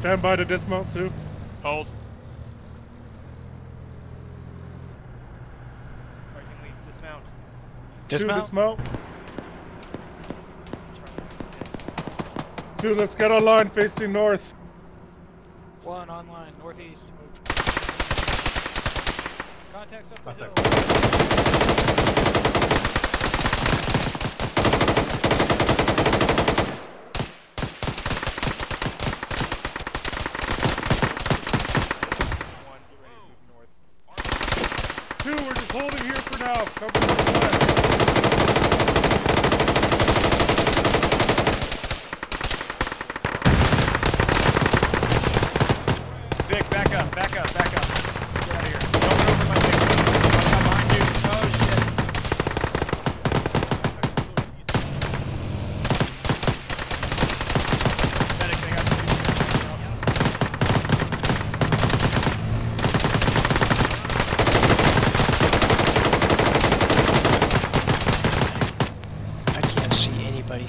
Stand by to dismount too. Hold. Viking leads dismount. Two Dismount. dismount. Two, let's get online facing north. One online, northeast. Contacts up the hill. One, get ready to move north. Two, we're just holding here for now. Cover the flag. Vic, back up, back up, back up. Get out of here. Don't run over my Vic. I'm behind you. Oh shit. Medic, they got I can't see anybody.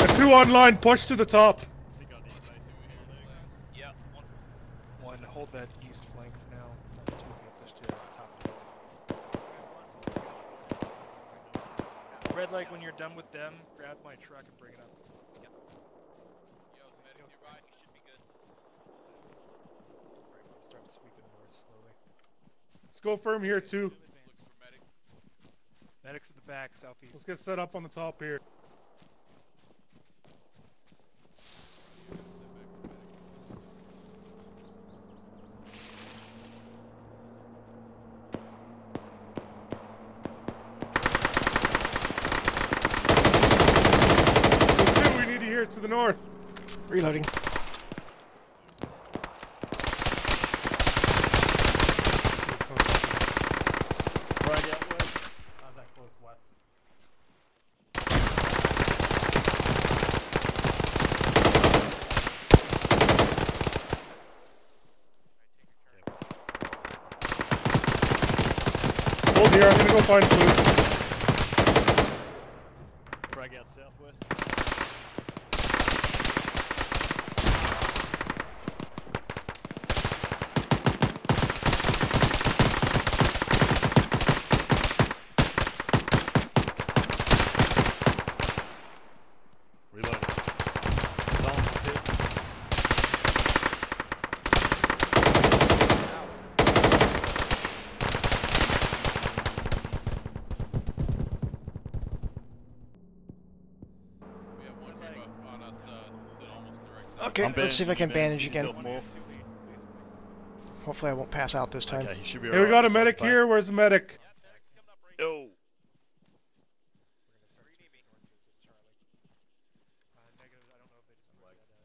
A two online, push to the top. One, hold that east flank for now. Two's gonna push to the top of the hill. Red light, when you're done with them, grab my truck and bring it up. Start sweeping north slowly. Let's go firm here too. Medics at the back, southeast. Let's get set up on the top here. So need to the north. Reloading. Right out west. Not that close west. Hold here, I'm gonna go find food. Frag out southwest. Reloading. Silence is hit. Okay, I'm let's see if I can bandage He's again. Hopefully I won't pass out this time. Okay, he should be Hey, we got a medic fine. here. Where's the medic? Yo.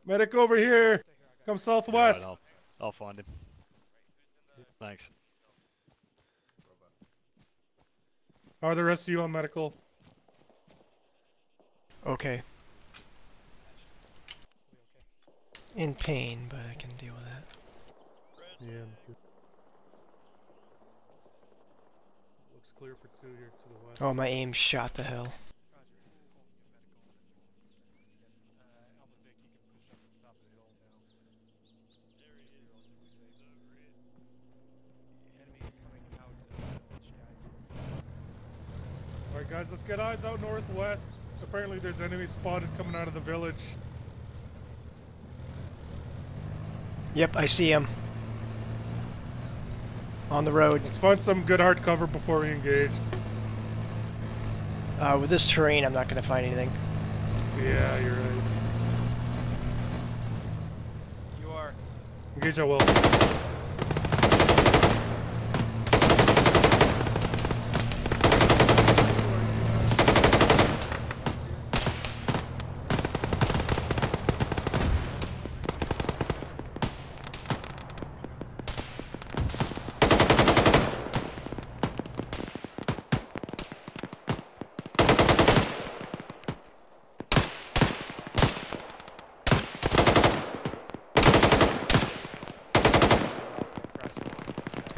Medic over here. Come Alright, southwest. I'll, I'll find him. Thanks. How are the rest of you on medical? Okay. In pain, but I can deal with that. Yeah. Looks clear for two here to the west. Oh, my aim shot to hell. Alright guys, let's get eyes out northwest. Apparently there's enemies spotted coming out of the village. Yep, I see him. On the road. Let's find some good hard cover before we engage. Uh, with this terrain, I'm not going to find anything. Yeah, you're right. You are. Engage at will.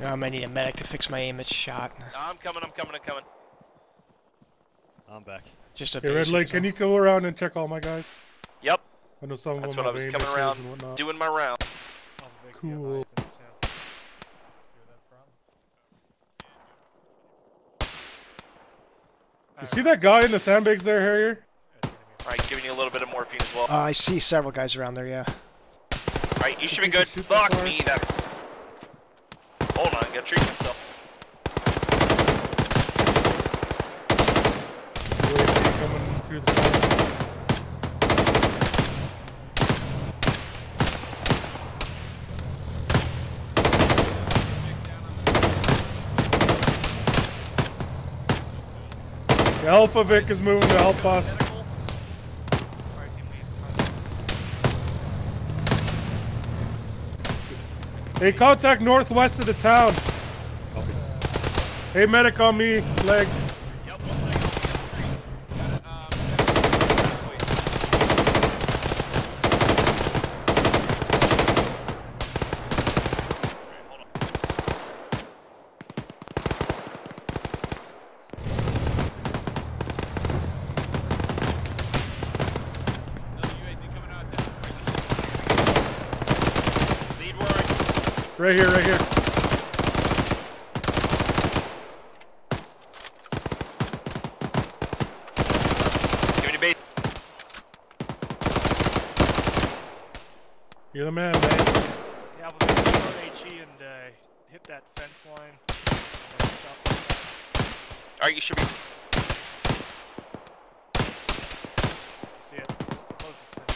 Um, I need a medic to fix my aim. It's shot. I'm coming, I'm coming, I'm coming. I'm back. Just a Hey, Red basic, Lake, can you go around and check all my guys? Yep. I know some of That's them what I was coming around and whatnot. Doing my round. Cool. You, have eyes in the town. See where that's from? You see that guy in the sandbags there, Harrier? Alright, giving you a little bit of morphine as well. Uh, I see several guys around there, yeah. Alright, you should be good. Fuck me, that. Gotta treat myself. Coming through the Alpha Vic is moving to help us. Fire team leads contact. Hey, contact northwest of the town. Hey, medic on me, leg. Yep, one word. Right here, right here. Give me the bait. You're the man, man. Yeah, but Vic, go to HE and uh, hit that fence line. and then stop. Alright, you should be. You see it? It's the closest fence.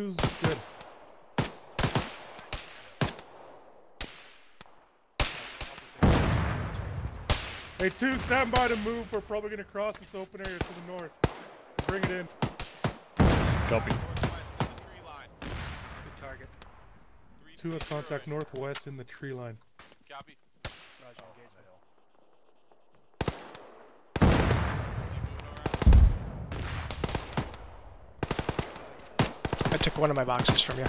Two's good. Hey, two, stand by to move. We're probably gonna cross this open area to the north. Bring it in. Copy. Northwest of the tree line. Good target. Three Two has contact northwest in the tree line. Copy. Roger, engagement. I took one of my boxes from you.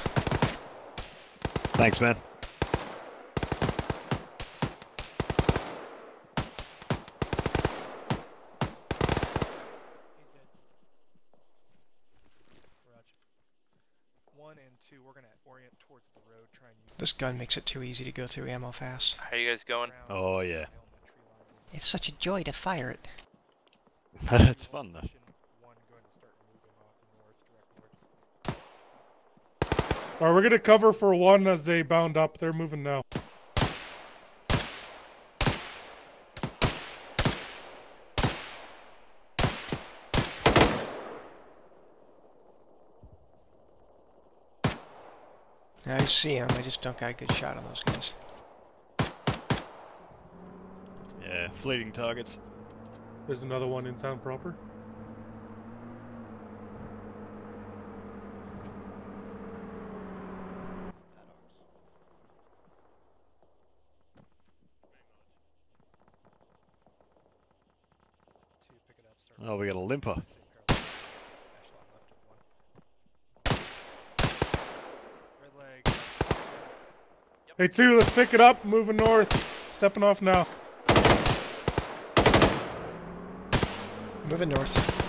Thanks, man. He's dead. Roger. One and two, we're gonna orient towards the road, try and use This gun makes it too easy to go through ammo fast. How you guys going? Oh, yeah. nail the tree line. It's such a joy to fire it. That's fun, though. Position One going to start moving off north, direct north. Alright, we're gonna cover for one as they bound up. They're moving now. I see him, I just don't got a good shot on those guys. Yeah, fleeting targets. There's another one in town proper. Two, pick it up, start. Oh, we got a limper. Stay parallel. Echelon left of one. Red leg. Hey, two, let's pick it up. Moving north. Stepping off now. Moving north.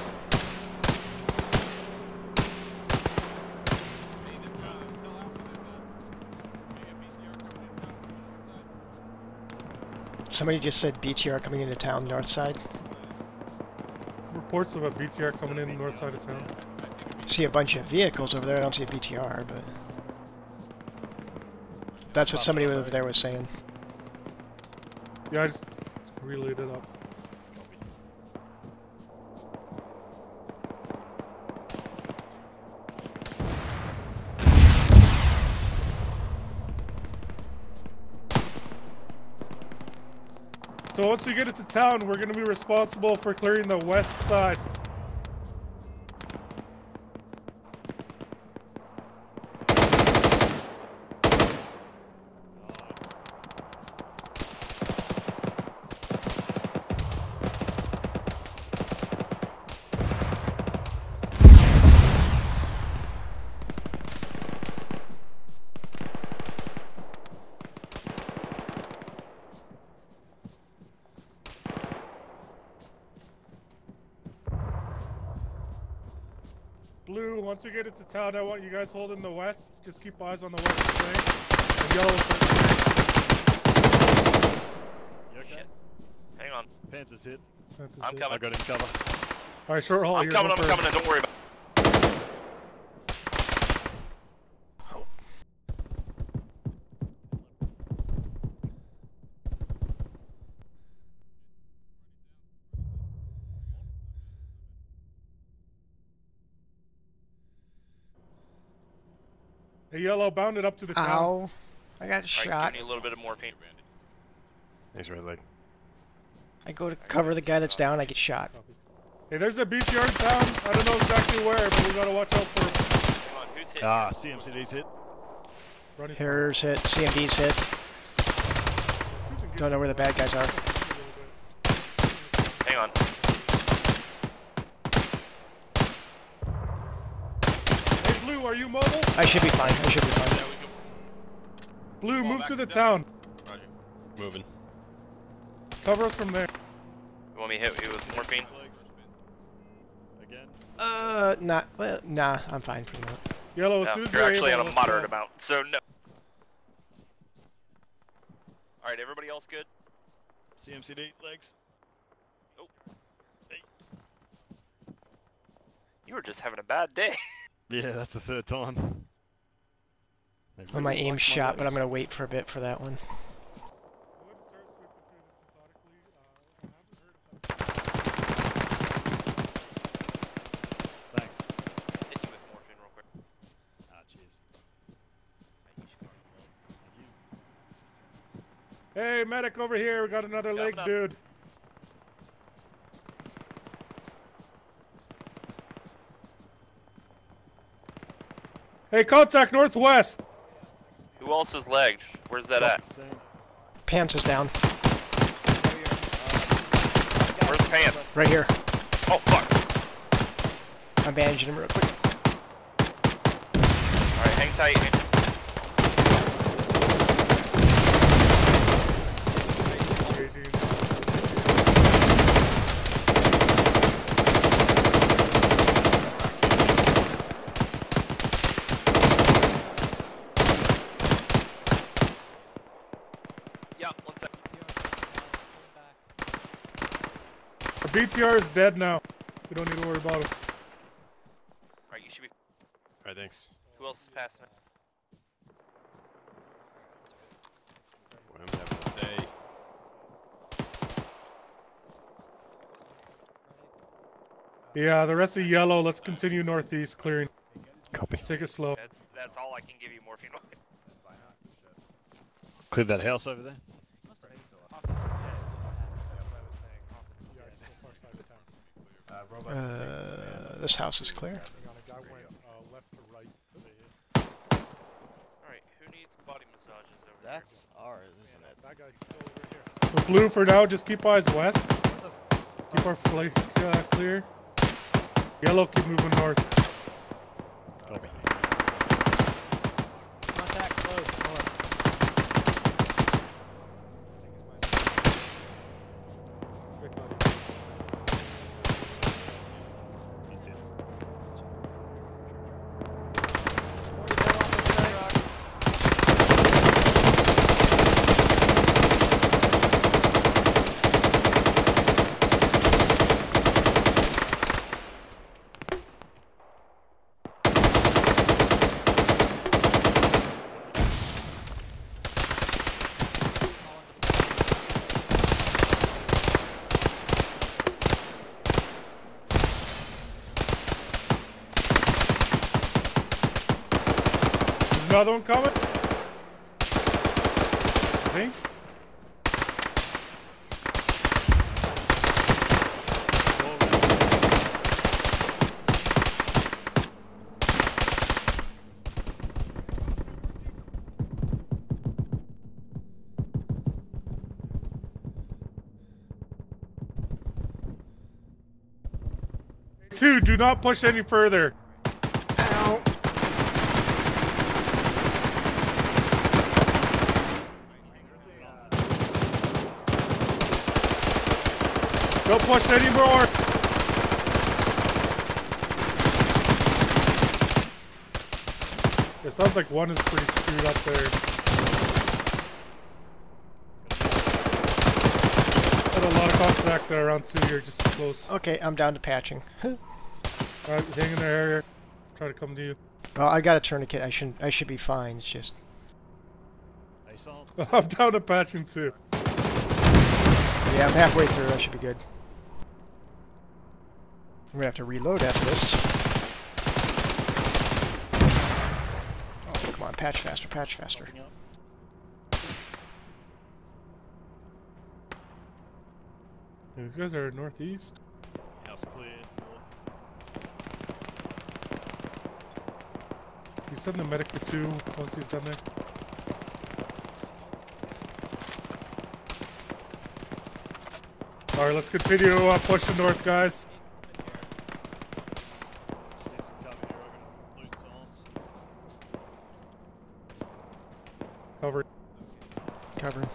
Somebody just said BTR coming into town, north side. Reports of a BTR coming in the north side of town. See a bunch of vehicles over there, I don't see a BTR, but... That's what somebody over there was saying. Yeah, I just relayed it up. So once we get into town, we're going to be responsible for clearing the west side. Once we get into town, I want you guys holding the west. Just keep eyes on the west flank. And yellow. You okay? Shit. Hang on. Pants is hit. That's his I'm hit. coming. I got him cover. All right, short haul. I'm coming, I'm first. coming, don't worry about Hey, yellow, bound it up to the town. Ow. I got Alright, shot. give me a little bit of morphine. Thanks, red leg. I go to cover the guy that's down, I get shot. Hey, there's a BTR in town. I don't know exactly where, but we gotta watch out for Hang on, who's hit? Ah, CMCD's hit. running. Harriers hit, CMD's hit. Don't know where the bad guys are. Hang on. Hey, blue, are you mobile? I should be fine. I should be fine. Blue, Fall move to the to town. Roger. Moving. Cover us from there. You want me to hit you with morphine? Again. Uh, not. Well, nah, I'm fine for the moment. Yellow, as No, soon as you're actually able, at a moderate amount, so no. Alright, everybody else good? CMCD legs. Oh. Hey. You were just having a bad day. Yeah, that's the third time. They Well, my really aim like shot, but I'm gonna wait for a bit for that one. Thanks. hit you with morphine real quick. Ah, cheers. Hey, you should go. Hey, medic over here. We got another Coming leg up. dude. Hey, contact northwest. Who else is legged? Where's that at? Same. Pants is down. Where's Pam? Right here. Oh fuck! I'm bandaging him real quick. Alright, hang tight. Yeah, one sec. The BTR is dead now. We don't need to worry about it. Alright, you should be. Alright, thanks. Who else is passing it? Boy, I'm having a day. Yeah, the rest of yellow. Let's continue northeast, clearing. Copy. Let's take it slow. That's that's all I can give you morphine. on. Cleared that house over there. Uh, this house is clear. Alright, who needs body massages over That's ours, isn't it? The blue for now. Just keep eyes west. Keep our flank uh, clear. Yellow, keep moving north. Another one coming. I think. Two, do not push any further. Don't push anymore. It sounds like one is pretty screwed up there. Got a lot of contact there around two here, just close. Okay, I'm down to patching. Alright, hang in there. Try to come to you. Oh, I got a tourniquet. I should I should be fine. It's just Hey, Salt. I'm down to patching too. yeah, I'm halfway through. I should be good. I'm gonna have to reload after this. Oh, come on, patch faster, patch faster. Popping. These guys are northeast. House clear. North. You send the medic to two once he's done there. Alright, let's continue uh, pushing north, guys. Just need some cover here. I'm gonna loot Salts. Cover. Cover.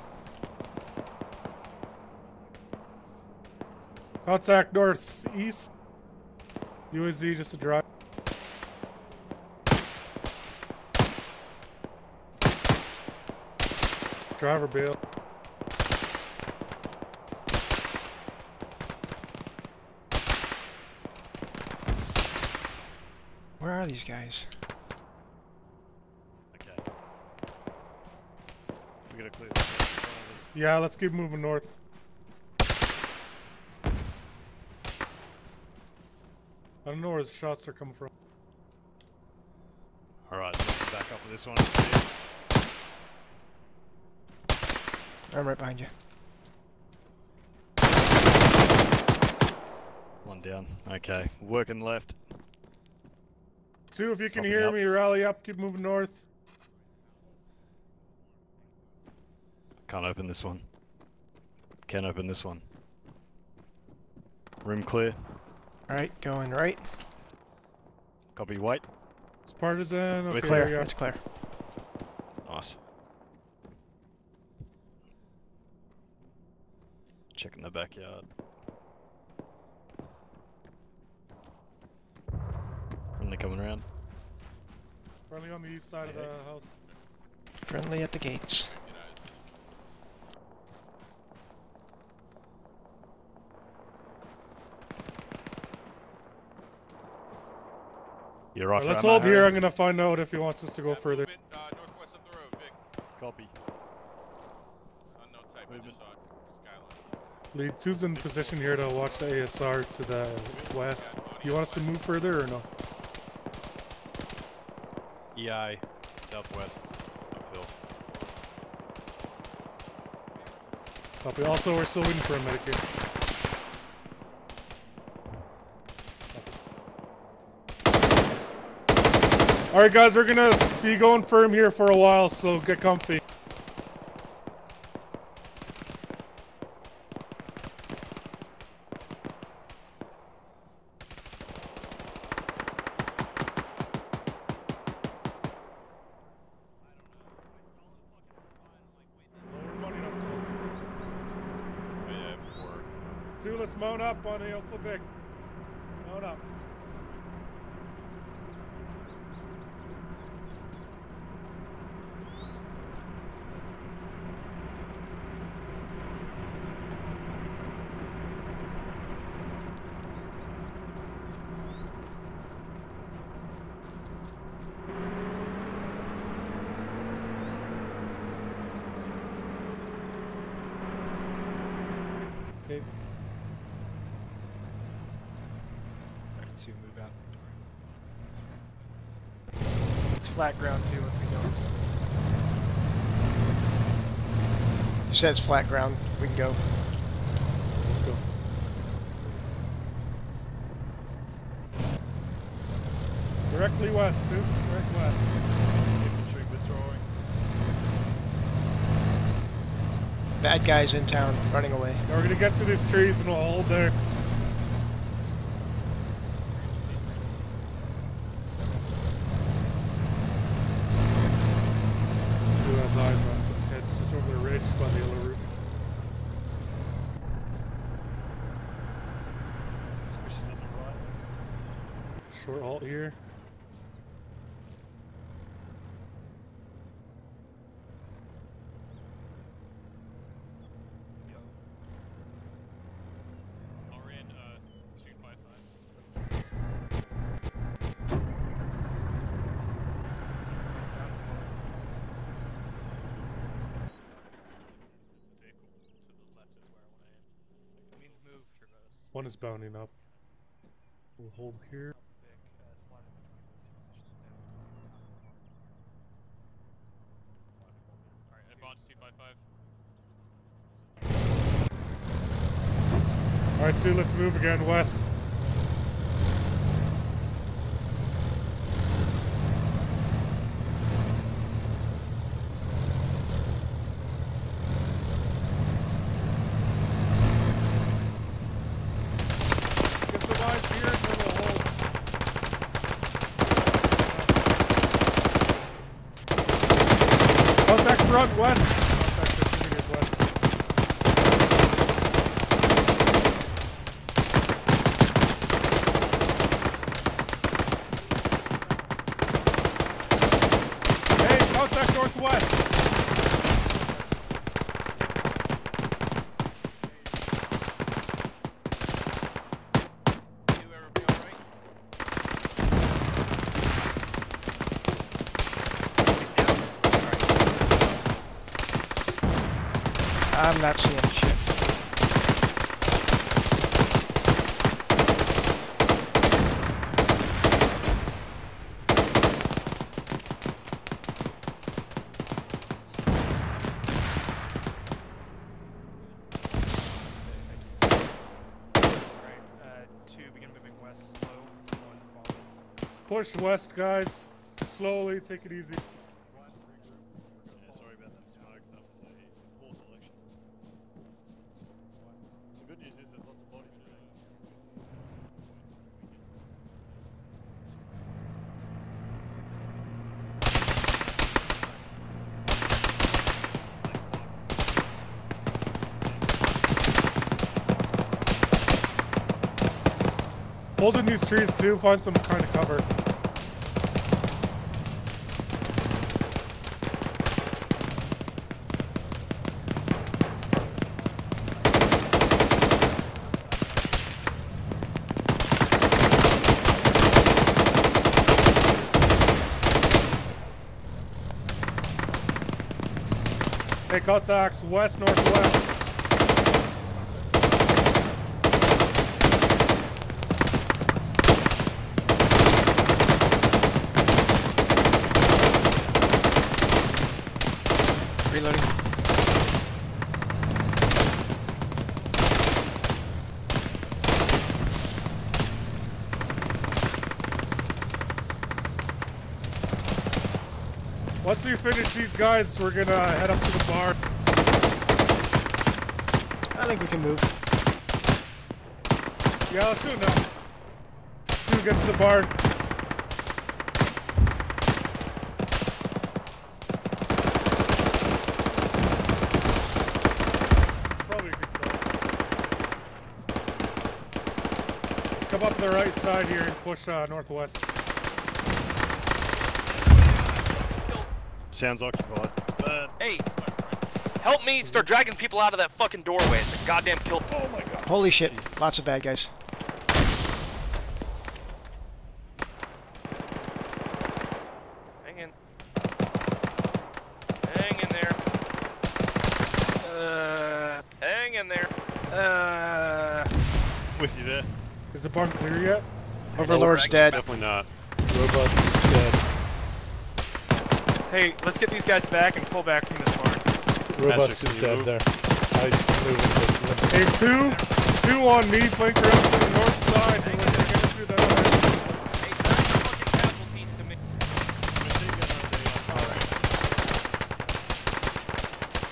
Contact northeast. UAZ just a drive. Driver bail. Where are these guys? Okay. We gotta clear this in front of us. Yeah, let's keep moving north. I don't know where the shots are coming from. Alright, let's back up with this one. I'm right behind you. One down. Okay. Working left. Two, if you can Popping hear up. me, rally up, keep moving north. Can't open this one. Can't open this one. Room clear. Alright, going right. Copy white. It's partisan. Okay, Clear. yeah. It's clear. Nice. Checking the backyard. Friendly coming around. Friendly on the east side of the house. Friendly at the gates. You're right. Let's hold here. I'm gonna find out if he wants us to go further. Movement, uh, northwest up the road, Vic. Copy. Unknown type, I Movement. just Skyline. Lead two's in position here to watch the ASR to the west. You want us to move further or no? EI. Southwest. Uphill. Copy. Also, we're still waiting for a medic here. Alright guys, we're gonna be going firm here for a while, so get comfy. Lower money up, so- Yeah, work. Two, let's mount up on the Alpha Vic. Mount up. Okay. Alright, two, move out. It's flat ground too, let's get going. You said it's flat ground. We can go. Let's go. Directly west, too. Direct west. Infantry withdrawing. Bad guys in town, running away. Now we're gonna get to these trees and we'll hold there. Who has eyes on some heads just over the ridge by the yellow roof. Squishes on the right. Short halt here. One is bounding up. We'll hold here. Alright, advance 255. Alright, two, let's move again west. Get some eyes here and then we'll hold. Contact front west. Contact 50 meters west. Hey, contact northwest. You ever be alright? I'm not seeing shit. Alright, uh, 2 begin moving west slow. 1 follow. Push west, guys. Slowly, take it easy. Hold in these trees too, find some kind of cover. Hey, contacts west northwest. Reloading. Once we finish these guys, we're gonna head up to the bar. I think we can move. Yeah, let's do it now. Two, get to the bar. Probably a good call. Let's come up the right side here and push uh, northwest. Sounds occupied. But Hey, help me start dragging people out of that fucking doorway. It's a goddamn kill. Oh my god. Holy shit. Jesus. Lots of bad guys. Hang in. Hang in there. Uh, Hang in there. uh, with you there. Is the barn clear yet? Overlord's dead. Definitely not. Robust is dead. Hey, let's get these guys back and pull back from this barn. Robust is dead move? there. I move with Hey, two, two on me, flank around to the north side. We're gonna get through that other end. Hey, drag the fucking casualties to me.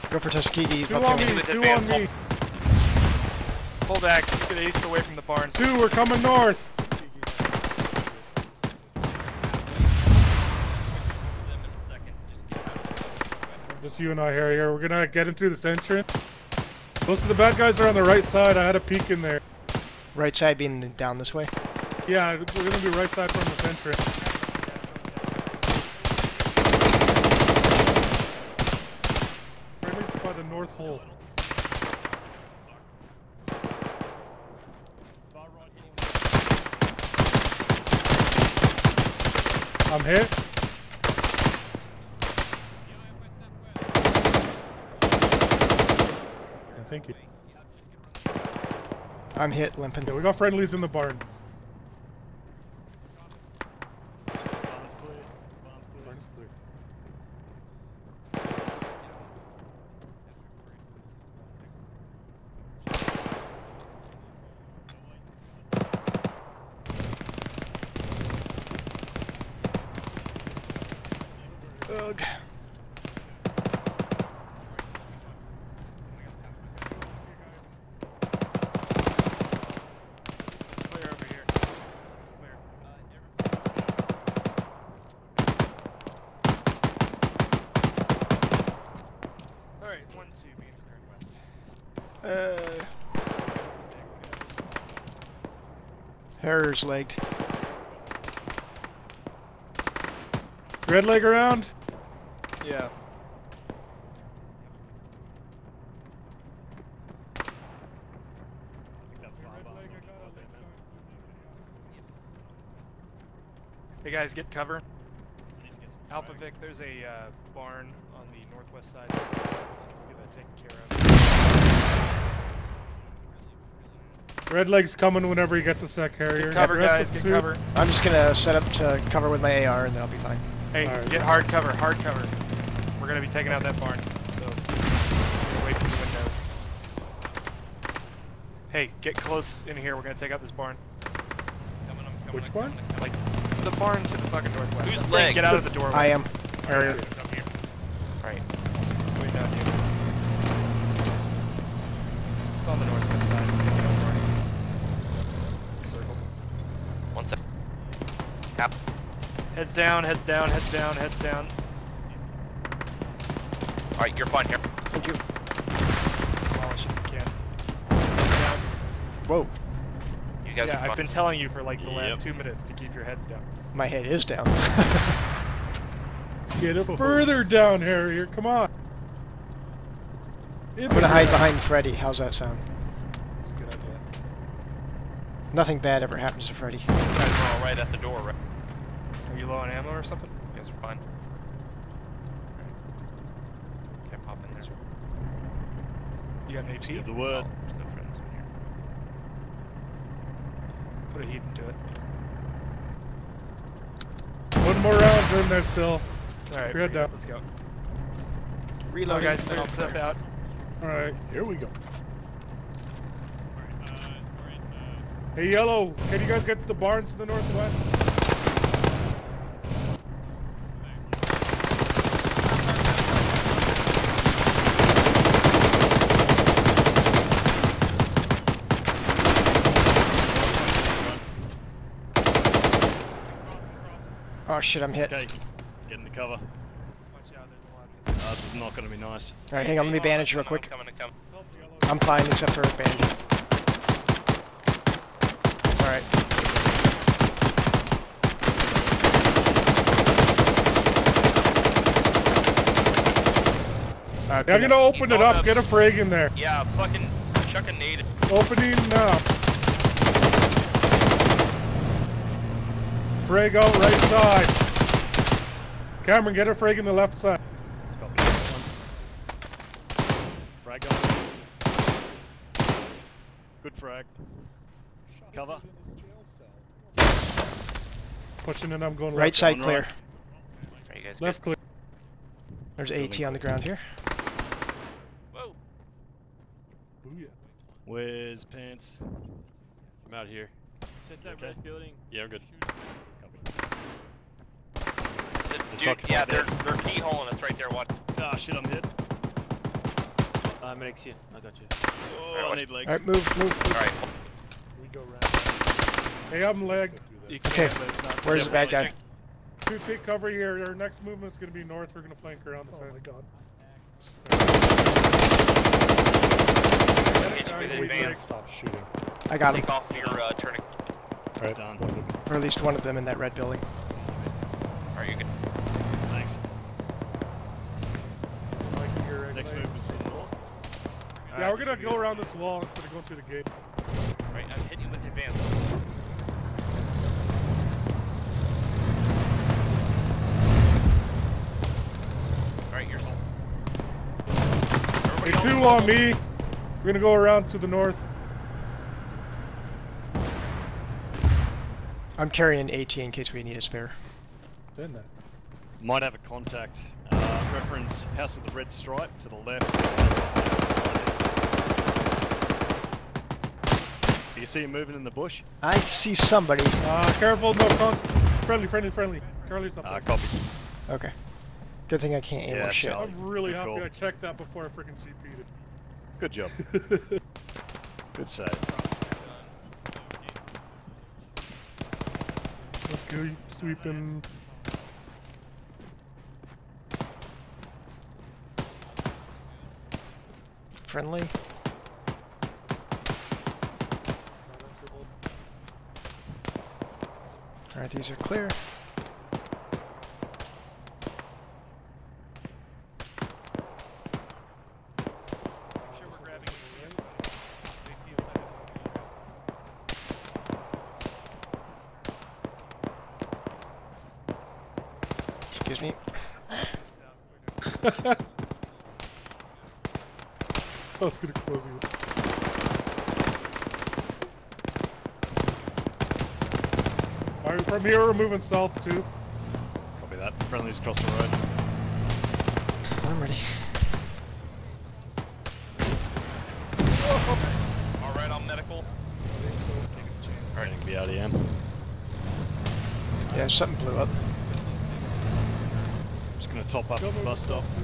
Go for Tuskegee. Two Fuck on me, two on me. Pull back. Let's get east away from the barn. Two, we're coming north. Them in a second. Just get out of there. Just you and I, Harry. Here, we're gonna get in through this entrance. Most of the bad guys are on the right side. I had a peek in there. Right side being down this way. Yeah, we're gonna be right side from this entrance. Friendly's by the north hole. I'm hit. Yeah, thank you. I'm hit, limping. We got friendlies in the barn. Barn's clear. Barn's clear. Barn's clear. Ugh. It's clear over here. It's clear. Alright, one, two, being clear west. Uh, Harrier's legged. Red leg around. Yeah. Hey guys, get cover. Alpha Vic, there's a uh, barn on the northwest side. Just can we get that taken care of? Red leg's coming whenever he gets a sec carrier. Cover, guys, get suit. cover. I'm just gonna set up to cover with my AR and then I'll be fine. Hey, Alright. get hard cover, hard cover. We're gonna be taking out that barn, so get away from the windows. Hey, get close in here. We're gonna take out this barn. Coming, I'm coming, Which barn? coming, I'm coming. Like the barn to the fucking northwest. Whose leg? Get out of the doorway. I am. Harrier. Up here. Alright. Way down here. It's on the northwest side. It's the other barn. Circle. One sec. Cap. Heads down, heads down, heads down, heads down. Alright, you're fine here. Thank you. Demolish if you can. Whoa, You guys Yeah, I've been telling you for like the last two minutes to keep your heads down. my head is down. Get it further down, Harrier. Come on. In I'm gonna hide behind Freddy. How's that sound? That's a good idea. Nothing bad ever happens to Freddy. You guys are all right at the door, right? Are you low on ammo or something? You guys are fine. Okay, pop in there. You got an AP? Give the word. Oh, there's no friends in here. Put a heat into it. One more rounds in there still. Alright, You're head forget it, down. let's go. Reload, Oh, guys, clearing stuff out. All right. Here we go. Hey, Yellow, can you guys get to the barns to the northwest? Oh shit, I'm hit. Okay, get in the cover. Watch out, there's a lot of Uh, this is not going to be nice. All right, hang on, let me bandage real I'm quick. coming, I'm coming. I'm fine except for bandage. All right. Uh, Yeah, I'm gonna open He's it up. the- Get a frag in there. Yeah, fucking chuck a nade. Opening now. Frag out right side. Cameron, get a frag in the left side. Let's copy that one. Frag going. Good frag. Cover. Pushing in, I'm going right left. side clear. right. Are you guys Left clear. There's AT on the ground here. good? Whoa. Booyah. Where's pants? I'm out here. okay. building. Yeah, I'm good. Copy. The- The Dude, truck yeah, right they're there. they're keyholing us right there. Watch. Ah, shit, I'm hit. I'm next you. I got you. Oh, Alright, I need legs. All right, move, move. move. All right. We go round. Hey, I'm leg. Can, Okay, but it's not. Where's the bad guy? Two feet cover here. Our next movement's gonna be north. We're gonna flank around the Oh my fence. god. Engage with Wait, wait. Stop shooting. I got him. Take off your uh, turning. Alright, Done. one of them. Or at least one of them in that red building. Are you good? Thanks. Flanking your red Next leg. move is in north. Yeah, we're gonna go around this wall instead of going through the gate. Right, I'm hitting you with advance. Alright, you're. s- Hey, Everybody two on on me. We're gonna go around to the north. I'm carrying AT in case we need a spare. Then that. Might have a contact. Uh, reference house with the red stripe to the left. Do you see him moving in the bush? I see somebody. Uh, careful, no con. Friendly, friendly, friendly. Charlie's up Uh, copy. Okay. Good thing I can't aim Yeah, or shit. I'm really Good happy call. I checked that before I freaking GP'd it. Good job. Good save. Let's go sweeping. Friendly. Alright, these are clear. Make sure we're grabbing AT inside. Excuse me. I was gonna close you. Alright, from here we're moving south too. Copy that. Friendly's across the road. I'm ready. Alright, I'm medical. Training the RDM. Yeah, something blew up. Just gonna top up Go the move bus stop. south, too.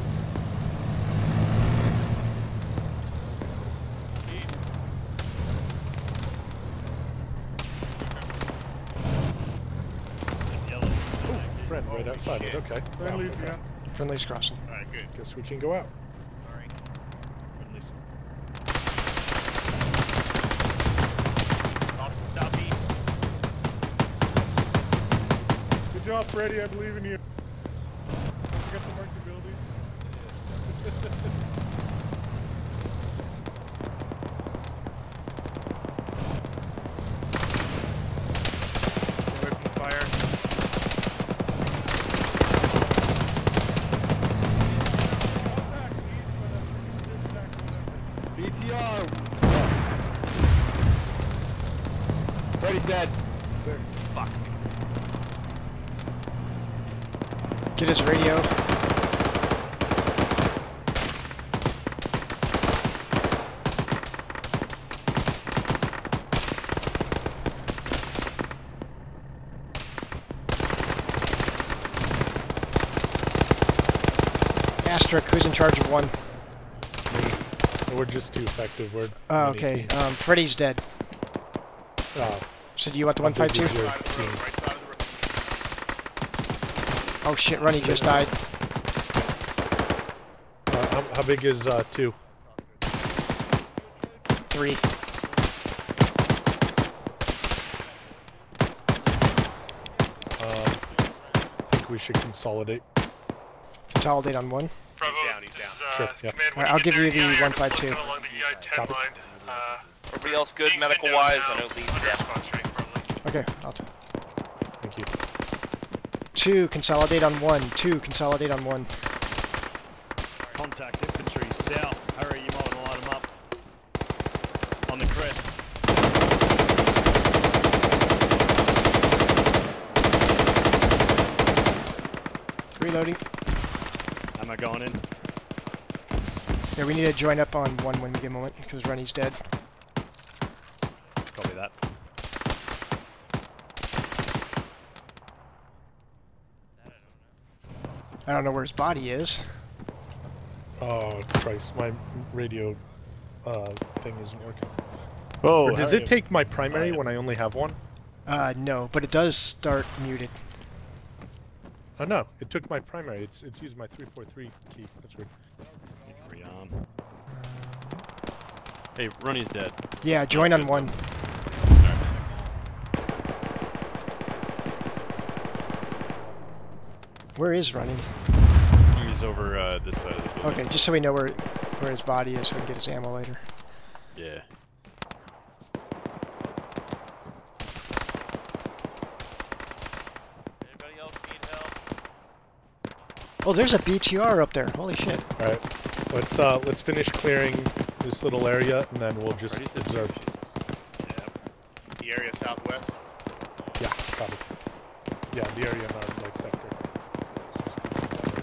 Yellow. Friend right outside it. Okay. Friendlies, yeah. Friendly's crossing. Alright, good. Guess we can go out. Friendly's. Good job, Freddy. I believe in you. Forget to mark the building. Away from the fire. BTR. Freddy's dead. Fuck. Get his radio. Asterisk, who's in charge of one? Me. We're just too effective. We're Oh, okay. Um, Freddy's dead. Uh, So do you want the how big is 152? your team? Oh shit, Runny just died. Uh, how, how big is uh, two? Three. Um, I think we should consolidate. Consolidate on one. Bravo. down, he's down. Uh, Sure, yeah. Command, when Alright, I'll give you the yeah, yeah, 152. looking along the EI-10 Copy. line. Uh, Everybody else good medical-wise? I know Lee's under dead. response rate, probably. Okay, I'll t- Thank you. Two, consolidate on one. Two, consolidate on one. Contact infantry south. Hurry, you might want to light them up. On the crest. Reloading. Am I going in. Yeah, we need to join up on one when we get a moment because Runny's dead. I don't know where his body is. Oh Christ, my radio uh, thing isn't working. Oh, or does it take my primary when I only have one? Uh, no, but it does start muted. Oh no, it took my primary. It's it's used my 343 key. That's weird. Hey, Ronnie's dead. Yeah, join on one. Where is Runny? He's over uh, this side of the building. Okay, just so we know where where his body is so we can get his ammo later. Yeah. Anybody else need help? Oh, there's a BTR up there. Holy shit. All right, let's uh let's finish clearing this little area and then we'll just Freddy's observe. Jesus. The area southwest. Yeah. probably. Yeah, the area in our like sector. Just keep it that way.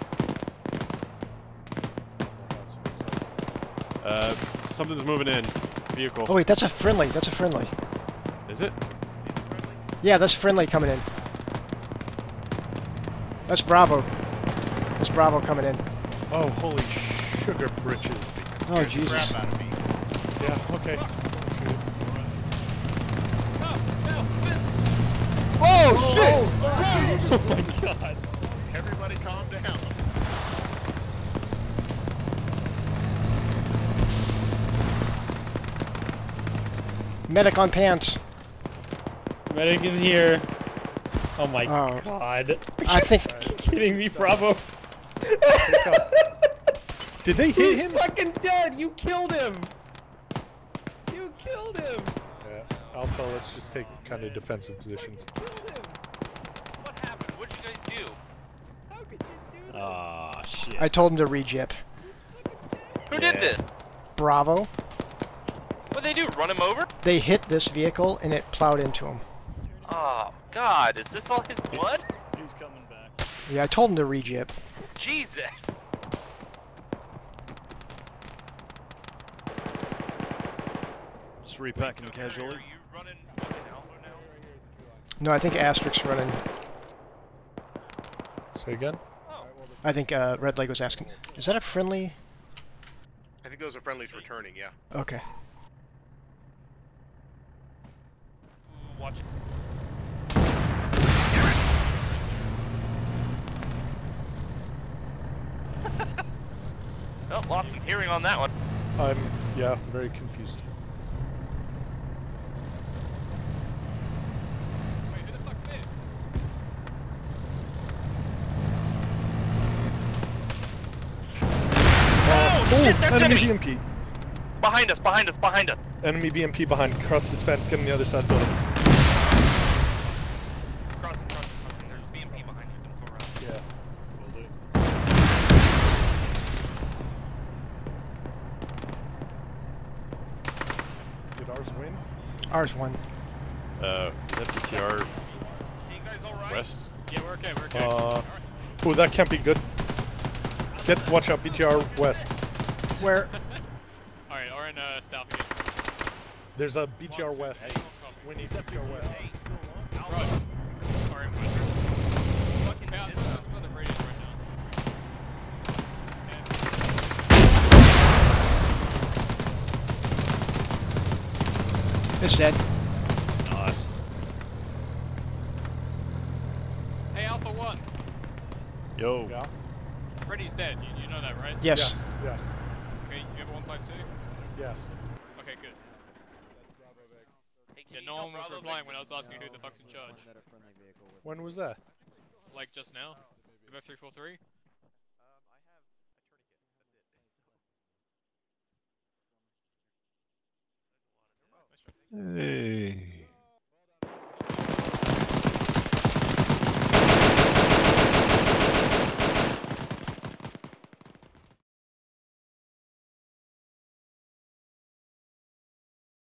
Uh, something's moving in. Vehicle. Oh wait, that's a friendly. That's a friendly. Is it? Yeah, that's friendly coming in. That's Bravo. That's Bravo coming in. Oh, holy sugar britches. Oh Jesus. Crap out of me. Yeah, okay. Oh shit! Everybody calm down. Medic on pants. Medic is here. Oh my Oh. god. I think kidding me, Bravo? Did they hit He's him? He's fucking dead! You killed him! You killed him! Yeah, Alpha, let's just take kind of defensive positions. What happened? What'd you guys do? How could you do that? Ah, shit. I told him to rejip. Who did this? Bravo. What'd they? Run him over? They hit this vehicle and it plowed into him. Oh, God. Is this all his blood? He's coming back. Yeah, I told him to rejip. Jesus. Just repacking So, casually. Are you running now? No, I think Asterix running. Say again? I think uh, Red Leg was asking. Is that a friendly? I think those are friendlies returning, yeah. Okay. Watch it. oh, lost some hearing on that one. I'm, yeah, very confused. Wait, who the fuck's this? Uh, oh, oh, shit, enemy enemy! BMP. Behind us, behind us, behind us. Enemy BMP behind. Cross this fence, get on the other side of the building. Crossing, crossing, crossing. There's BMP behind you. Don't go around. Yeah. Will do. Did ours win? Ours one. Uh, is that BTR You guys alright? west? Yeah, we're okay, we're okay. Uh, oh, that can't be good. Get, watch out, BTR west. Where? Alright, or in uh, south again. There's a BTR west. Copy. Winnie, BTR west. Right. Fish dead. Nice. Hey, Alpha 1. Yo. Yeah. Freddy's dead, you, you know that, right? Yes. yes. Yes. Okay, you have 152? Yes. Okay, good. Yeah, no one was replying when I was asking who the fuck's in charge. When was that? Like, just now? About 343? Hey.